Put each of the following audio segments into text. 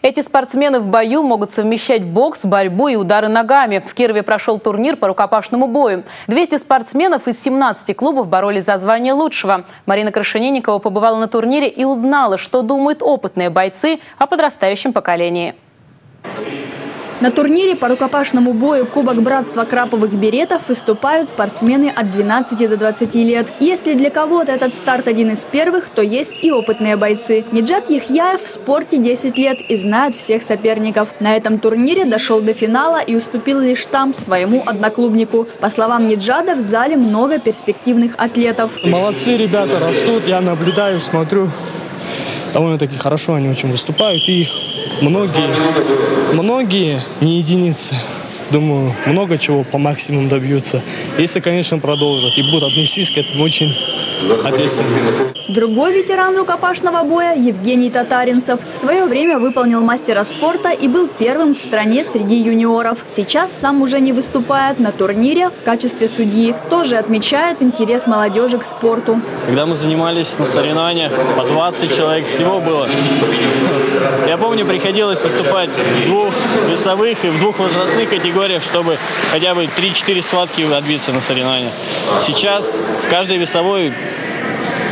Эти спортсмены в бою могут совмещать бокс, борьбу и удары ногами. В Кирове прошел турнир по рукопашному бою. 200 спортсменов из 17 клубов боролись за звание лучшего. Марина Крашенинникова побывала на турнире и узнала, что думают опытные бойцы о подрастающем поколении. На турнире по рукопашному бою Кубок Братства Краповых Беретов выступают спортсмены от 12 до 20 лет. Если для кого-то этот старт один из первых, то есть и опытные бойцы. Неджат Яхьяев в спорте 10 лет и знает всех соперников. На этом турнире дошел до финала и уступил лишь там своему одноклубнику. По словам Неджада, в зале много перспективных атлетов. Молодцы ребята, растут, я наблюдаю, смотрю. Довольно-таки хорошо они очень выступают и многие, многие, не единицы, думаю, много чего по максимуму добьются. Если, конечно, продолжат и будут отнестись к этому очень ответственно. Другой ветеран рукопашного боя Евгений Татаринцев в свое время выполнил мастера спорта и был первым в стране среди юниоров. Сейчас сам уже не выступает на турнире в качестве судьи. Тоже отмечает интерес молодежи к спорту. Когда мы занимались на соревнованиях, по 20 человек всего было. Я помню, приходилось выступать в двух весовых и в двух возрастных категориях, чтобы хотя бы 3-4 схватки отбиться на соревнованиях. Сейчас в каждой весовой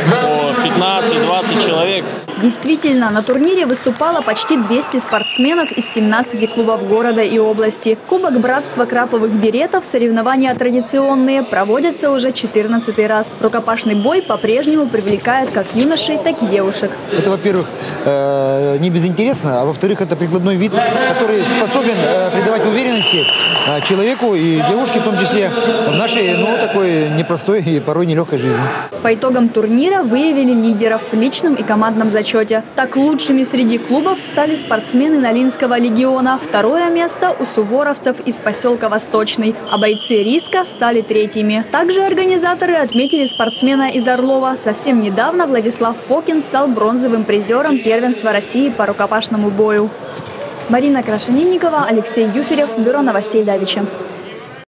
по 15-20 человек. Действительно, на турнире выступало почти 200 спортсменов из 17 клубов города и области. Кубок Братства Краповых Беретов, соревнования традиционные, проводятся уже 14 раз. Рукопашный бой по-прежнему привлекает как юношей, так и девушек. Это, во-первых, э, не безинтересно, а во-вторых, это прикладной вид, который способен э, придавать уверенности э, человеку и девушке в том числе в нашей, ну, такой непростой и порой нелегкой жизни. По итогам турнира выявили лидеров в личном и командном зачете. Так лучшими среди клубов стали спортсмены Налинского легиона. Второе место у суворовцев из поселка Восточный, а бойцы Риска стали третьими. Также организаторы отметили спортсмена из Орлова. Совсем недавно Владислав Фокин стал бронзовым призером первенства России по рукопашному бою. Марина Крашенинникова, Алексей Юферев, Бюро новостей Давича.